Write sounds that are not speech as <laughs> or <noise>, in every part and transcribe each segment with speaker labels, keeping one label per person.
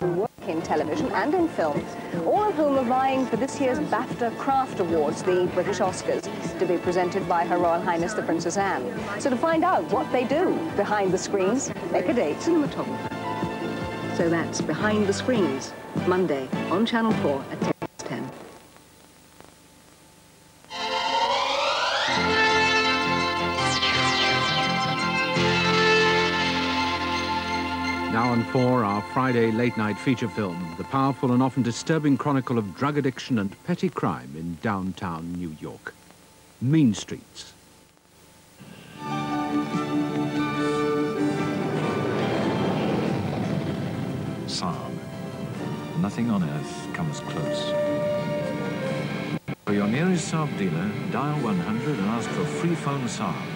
Speaker 1: work in television and in film, all of whom are vying for this year's BAFTA Craft Awards, the British Oscars, to be presented by Her Royal Highness the Princess Anne. So to find out what they do behind the screens, make a date. Cinematographer. So that's Behind the Screens, Monday on Channel 4 at 10.
Speaker 2: Now on four, our Friday late-night feature film, the powerful and often disturbing chronicle of drug addiction and petty crime in downtown New York. Mean Streets.
Speaker 3: Saab. Nothing on earth comes close. For your nearest Saab dealer, dial 100 and ask for free phone Saab.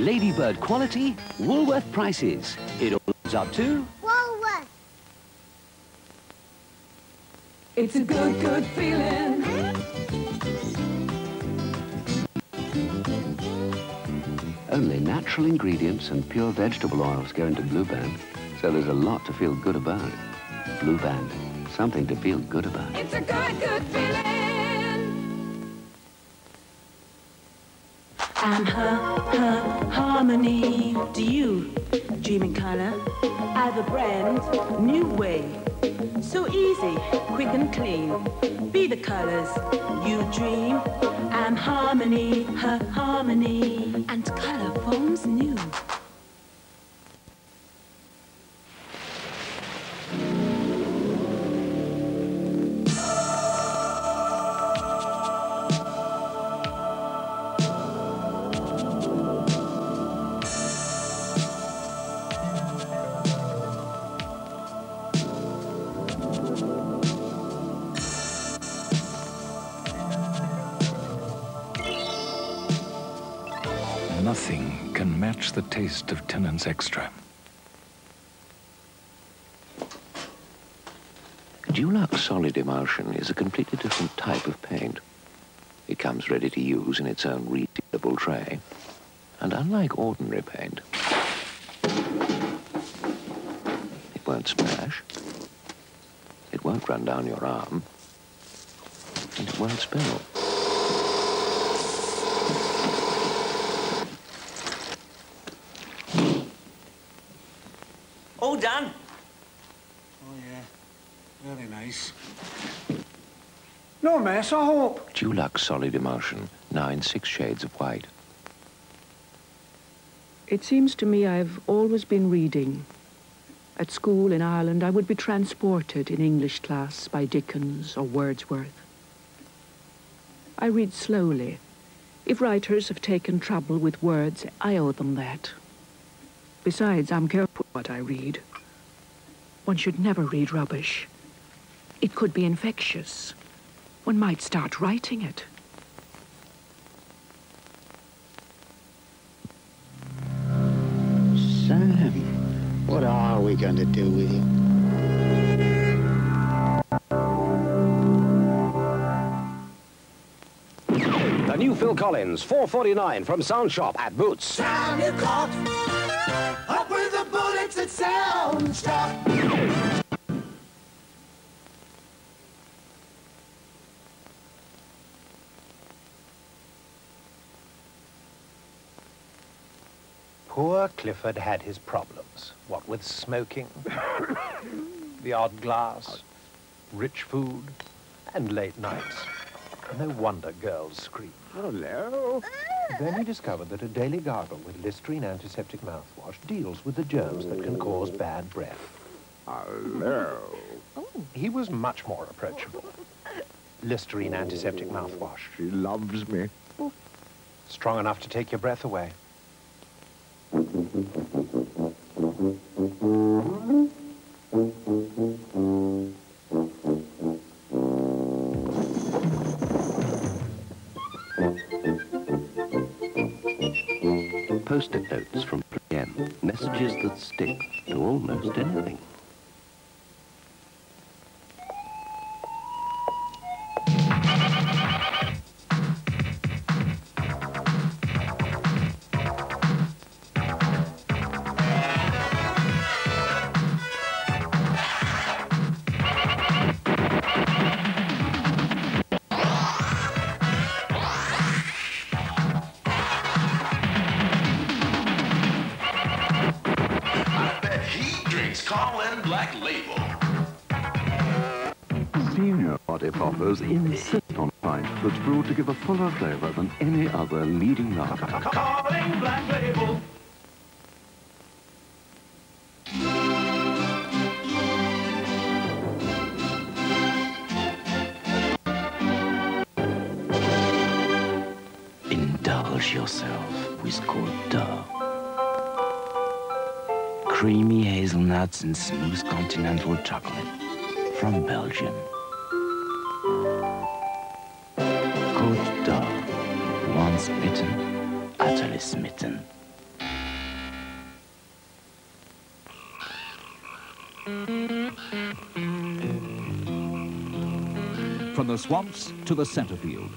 Speaker 4: Ladybird quality, Woolworth
Speaker 5: prices. It all adds up to...
Speaker 4: Woolworth.
Speaker 6: It's a good, good feeling.
Speaker 5: Only natural ingredients and pure vegetable oils go into Blue Band, so there's a lot to feel good about. Blue Band, something to feel good about.
Speaker 6: It's a good, good feeling.
Speaker 7: I'm her, her harmony. Do you dream in color? I've a brand new way. So easy, quick and clean. Be the colors you dream. I'm harmony, her harmony. And color forms new.
Speaker 3: Taste of Tennent's Extra.
Speaker 8: Dulux Solid Emulsion is a completely different type of paint. It comes ready to use in its own resealable tray. And unlike ordinary paint, it won't splash, it won't run down your arm, and it won't spill.
Speaker 9: All done.
Speaker 10: Oh, yeah. Very nice. No mess, I hope.
Speaker 8: Dulux Solid Emulsion, now in six shades of white.
Speaker 11: It seems to me I've always been reading. At school in Ireland, I would be transported in English class by Dickens or Wordsworth. I read slowly. If writers have taken trouble with words, I owe them that. Besides, I'm careful what I read. One should never read rubbish. It could be infectious. One might start writing it.
Speaker 12: Sam, what are we going to do with you?
Speaker 13: The new Phil Collins, 449 from Sound Shop at Boots.
Speaker 14: Sound you caught. Up with the bullets at sound shop.
Speaker 15: Poor Clifford had his problems. What with smoking, <coughs> the odd glass, rich food, and late nights. No wonder girls scream.
Speaker 13: Hello.
Speaker 15: Then he discovered that a daily gargle with Listerine antiseptic mouthwash deals with the germs that can cause bad breath.
Speaker 13: Hello. Oh.
Speaker 15: He was much more approachable. Listerine antiseptic mouthwash.
Speaker 13: She loves me.
Speaker 15: Strong enough to take your breath away.
Speaker 16: Post-it notes from 3M. Messages that stick to almost anything.
Speaker 17: That's brewed to give a fuller flavour than any other leading lager.
Speaker 18: Carling Black Label.
Speaker 8: Indulge yourself with Côte. Creamy hazelnuts and smooth continental chocolate from Belgium. Bitten, utterly smitten.
Speaker 4: From the swamps to the centre field.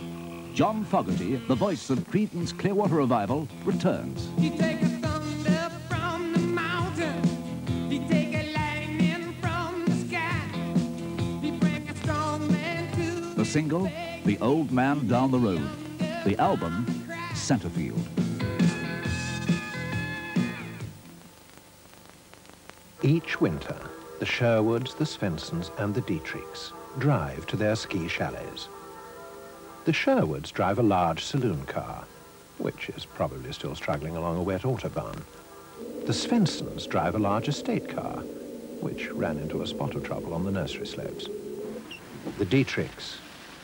Speaker 4: John Fogerty, the voice of Creedence Clearwater Revival, returns.
Speaker 7: He take a thunder from the mountain. He take a lightning from the sky. He bring a strong man to
Speaker 4: The single, The Old Man Down the Road. The album, Centerfield.
Speaker 15: Each winter, the Sherwoods, the Svensons, and the Dietrichs drive to their ski chalets. The Sherwoods drive a large saloon car, which is probably still struggling along a wet autobahn. The Svensons drive a large estate car, which ran into a spot of trouble on the nursery slopes. The Dietrichs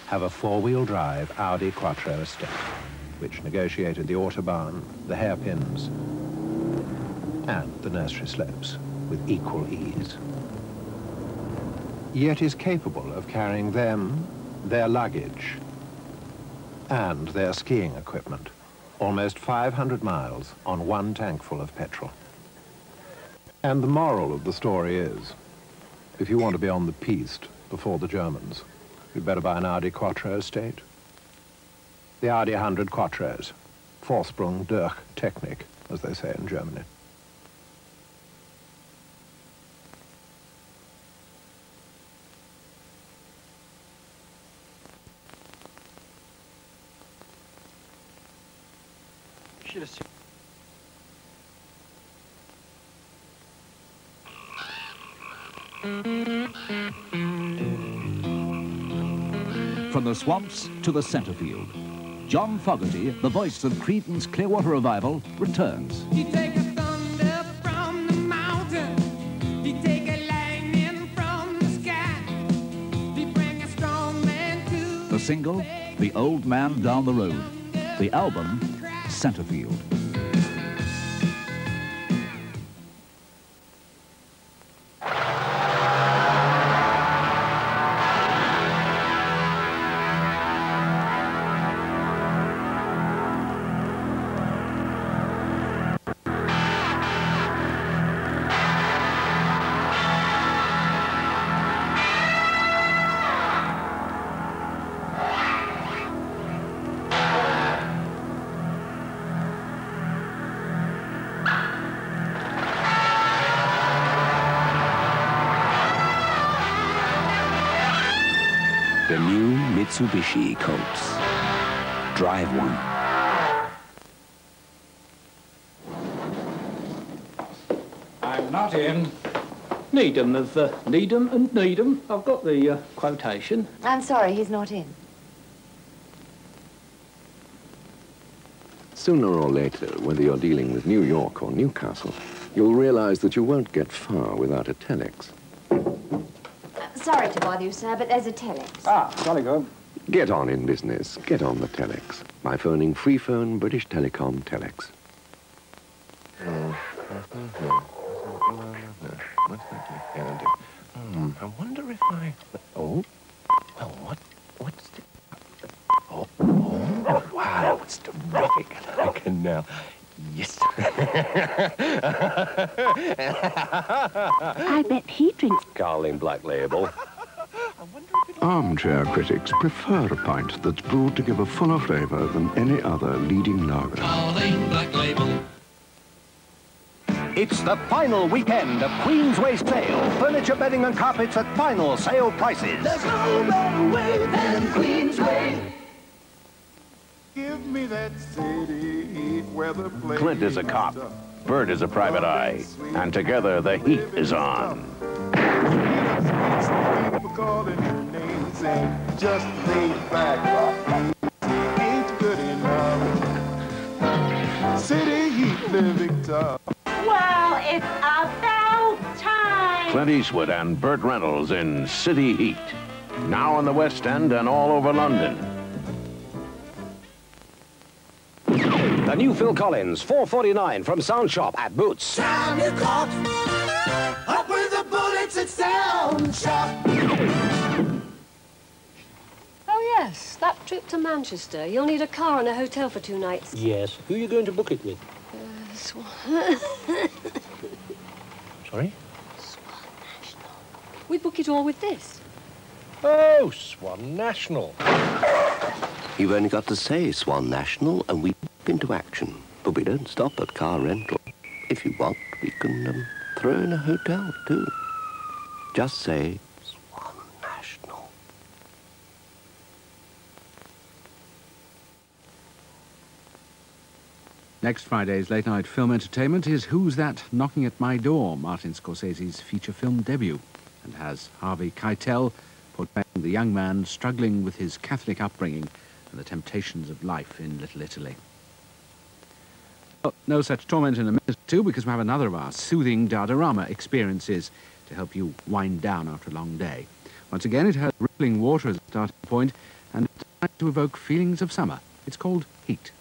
Speaker 15: have a four-wheel drive Audi Quattro estate, which negotiated the autobahn, the hairpins, and the nursery slopes with equal ease. Yet is capable of carrying them, their luggage, and their skiing equipment almost 500 miles on one tank full of petrol.
Speaker 19: And the moral of the story is, if you want to be on the piste before the Germans, you'd better buy an Audi Quattro estate.
Speaker 15: The Audi 100 Quattros, Vorsprung durch Technik, as they say in Germany.
Speaker 20: Should have seen. Mm-hmm.
Speaker 4: From the swamps to the centre field. John Fogerty, the voice of Creedence Clearwater Revival, returns.
Speaker 7: He take a thunder from the mountain. He take a lightning from the sky. He bring a strong man to
Speaker 4: The single, The Old Man Down the Road. The album, Centerfield.
Speaker 8: The new Mitsubishi Colts. Drive one.
Speaker 21: I'm not in. Needham of uh, Needham and Needham. I've got the uh, quotation.
Speaker 22: I'm sorry, he's not in.
Speaker 16: Sooner or later, whether you're dealing with New York or Newcastle, you'll realize that you won't get far without a telex.
Speaker 22: Sorry to bother you, sir, but there's a telex.
Speaker 16: Ah, jolly good. Get on in business. Get on the telex by phoning Free Phone British Telecom Telex.
Speaker 23: Hmm, I wonder if I... Oh, well, what, what's the... Oh, oh, wow, it's terrific. I can now... Yes, <laughs>
Speaker 24: I bet he drinks.
Speaker 13: Carling Black Label.
Speaker 17: Armchair critics prefer a pint that's brewed to give a fuller flavour than any other leading lager.
Speaker 9: Carling Black Label.
Speaker 13: It's the final weekend of Queensway sale. Furniture, bedding and carpets at final sale prices.
Speaker 25: There's no better way than Queensway. Give me that city where the place
Speaker 16: Clint is a cop. Burt is a private eye. And together the heat is on.
Speaker 25: people calling your name saying just lay back. Ain't good enough. City heat living tough.
Speaker 26: Well, it's about time.
Speaker 16: Clint Eastwood and Burt Reynolds in City Heat. Now in the West End and all over London.
Speaker 13: The new Phil Collins, 449 from Sound Shop at Boots.
Speaker 25: Time you caught. Up with the bullets at sound shop.
Speaker 27: Oh, yes, that trip to Manchester. You'll need a car and a hotel for two nights.
Speaker 28: Yes. Who are you going to book it with?
Speaker 27: Uh, sw-
Speaker 28: Sorry? Swan National.
Speaker 27: We book it all with this.
Speaker 28: Oh, Swan National.
Speaker 5: You've only got to say Swan National and we into action. But we don't stop at car rental. If you want, we can um, throw in a hotel too. Just say Swan National.
Speaker 2: Next Friday's late night film entertainment is Who's That Knocking at My Door, Martin Scorsese's feature film debut, and has Harvey Keitel portraying the young man struggling with his Catholic upbringing and the temptations of life in Little Italy. No such torment in a minute or two because we have another of our soothing Dadarama experiences to help you wind down after a long day. Once again, it has rippling water as a starting point and to evoke feelings of summer. It's called Heat.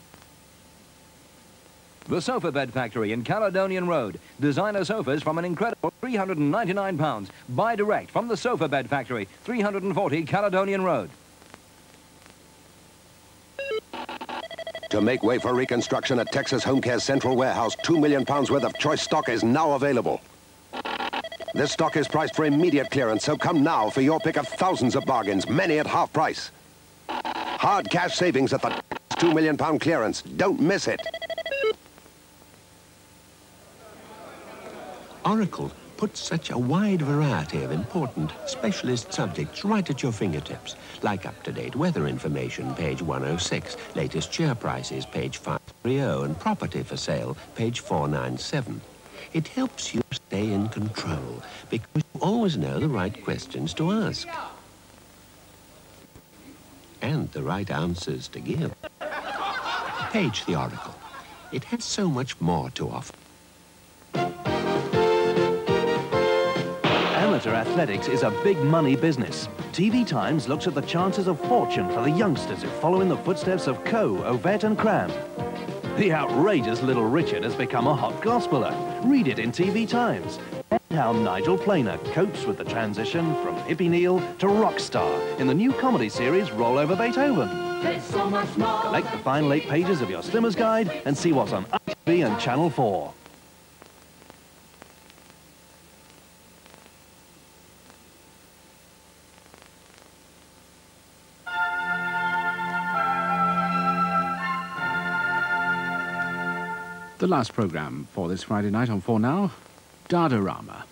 Speaker 4: The Sofa Bed Factory in Caledonian Road. Designer sofas from an incredible £399. Buy direct from the Sofa Bed Factory, 340 Caledonian Road.
Speaker 13: To make way for reconstruction at Texas Home Care Central Warehouse, 2 million pounds worth of choice stock is now available. This stock is priced for immediate clearance, so come now for your pick of thousands of bargains, many at half price. Hard cash savings at the 2 million pound clearance. Don't miss it.
Speaker 23: Oracle puts such a wide variety of important specialist subjects right at your fingertips, like up-to-date weather information, page 106, latest share prices, page 530, and property for sale, page 497. It helps you stay in control because you always know the right questions to ask. And the right answers to give. Page the Oracle. It has so much more to offer.
Speaker 29: Amateur athletics is a big money business. TV Times looks at the chances of fortune for the youngsters who follow in the footsteps of Coe, Ovett and Cram. The outrageous Little Richard has become a hot gospeler. Read it in TV Times. And how Nigel Planer copes with the transition from hippie Neil to rock star in the new comedy series Roll Over Beethoven.
Speaker 25: So much more.
Speaker 29: Collect the fine late pages of your Slimmer's Guide and see what's on ITV and Channel 4.
Speaker 2: The last programme for this Friday night on 4 Now, Dadarama.